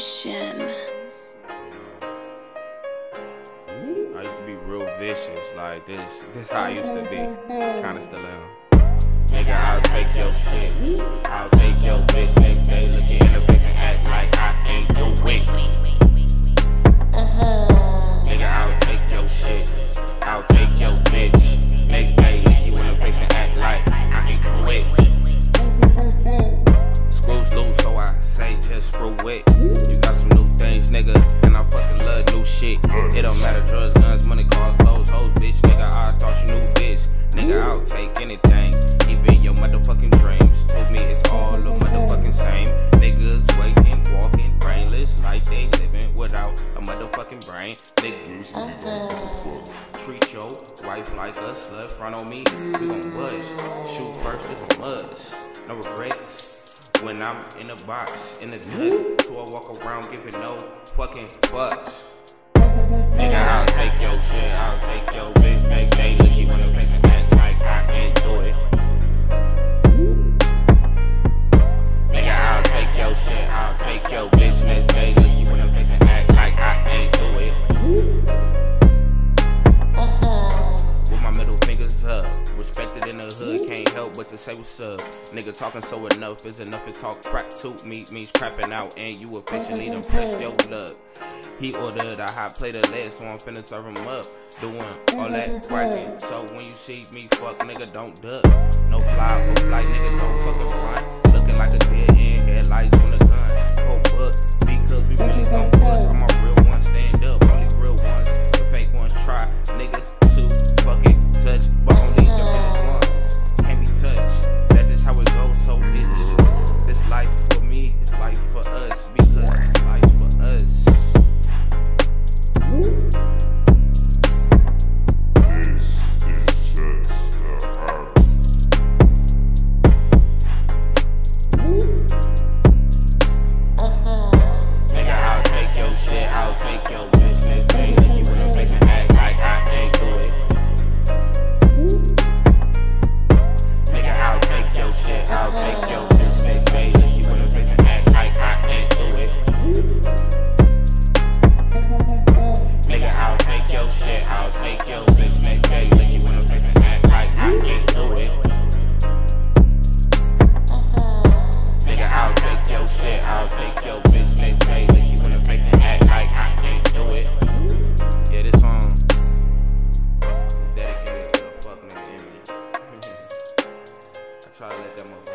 motion. I used to be real vicious, like this. This how I used to be. Kinda still am. Nigga, I'll take your shit. I'll take your bitch next day. Look you in the say just screw it. You got some new things, nigga, and I fucking love new shit. It don't matter, drugs, guns, money, cars, clothes, hoes, bitch, nigga. I thought you knew this, nigga. I'll take anything, even your motherfucking dreams. Told me it's all the motherfucking same. Niggas waking, walking, brainless, like they living without a motherfucking brain. Niggas uh-huh. treat your wife like a slut. Front on me, we gon' buzz. Shoot first, it's a must. No regrets. When I'm in the box, in the dust, so I walk around giving no fucking fucks. Nigga, I'll take your shit, I'll take your bitch next say what's up. Nigga talking so enough is enough to talk crap to me. Means crapping out, and you officially done pressed your luck. He ordered a hot plate of lead, so I'm finna serve him up. Doing all that quacking. So when you see me fuck, nigga, don't duck. No fly or flight, nigga, don't fucking run. Looking like a dead end headlights on the gun. It's this life for me, it's life for us because it's life for us. Try to let that motherfucker